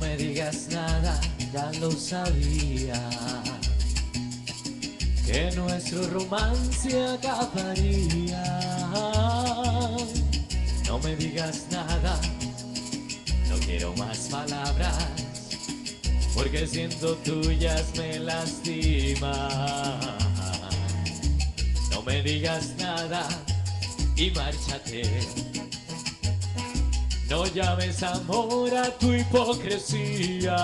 me digas nada, ya lo sabía. Que nuestro romance acabaría. No me digas nada, no quiero más palabras. Porque siento tuyas me lastima. No me digas nada y márchate. No llames amor a tu hipocresía.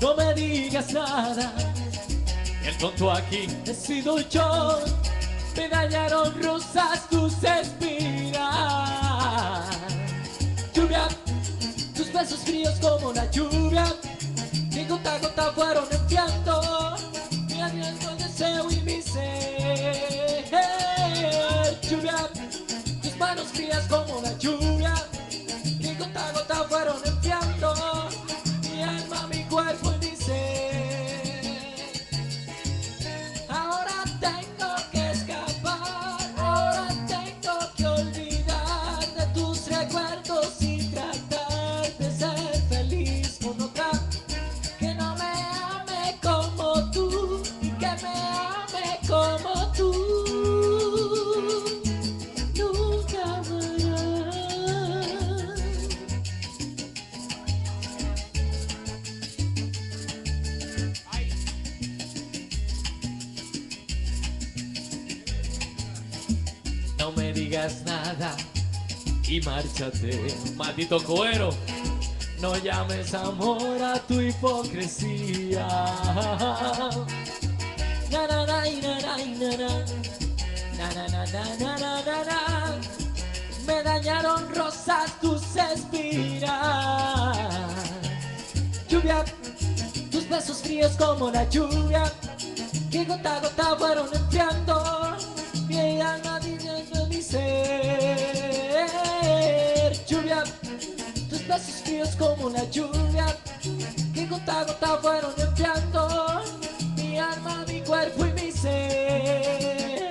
No me digas nada. El tonto aquí he sido yo. Me dañaron rosas tus espinas. Lluvia, tus besos fríos como la lluvia. No me digas nada y márchate, maldito cuero. No llames amor a tu hipocresía. Na, na, na. Me dañaron rosas tus espinas. Lluvia, tus besos fríos como la lluvia que gota a gota fueron enfriando mi alma Lluvia, tus besos fríos como la lluvia que gota a gota fueron enfriando mi alma, mi cuerpo y mi ser.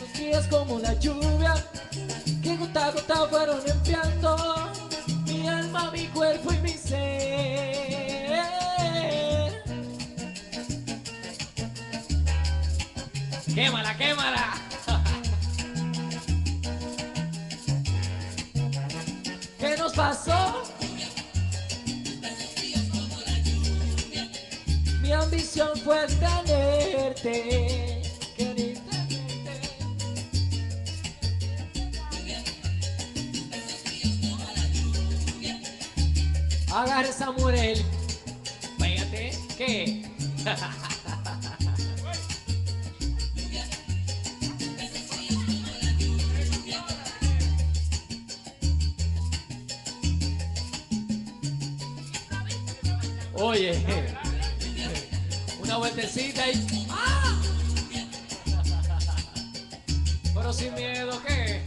Los fríos como la lluvia que gota a gota fueron Quémala, quémala. ¿Qué nos pasó? Mi ambición fue tenerte. Agarra esa Samuel. Oye, una vueltecita y. ¡Ah! Pero sin miedo, ¿qué?